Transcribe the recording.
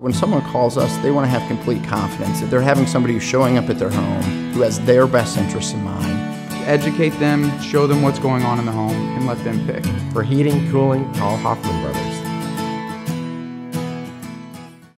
When someone calls us, they want to have complete confidence that they're having somebody who's showing up at their home who has their best interests in mind. Educate them, show them what's going on in the home, and let them pick. For heating, cooling, call Hoffmann Brothers.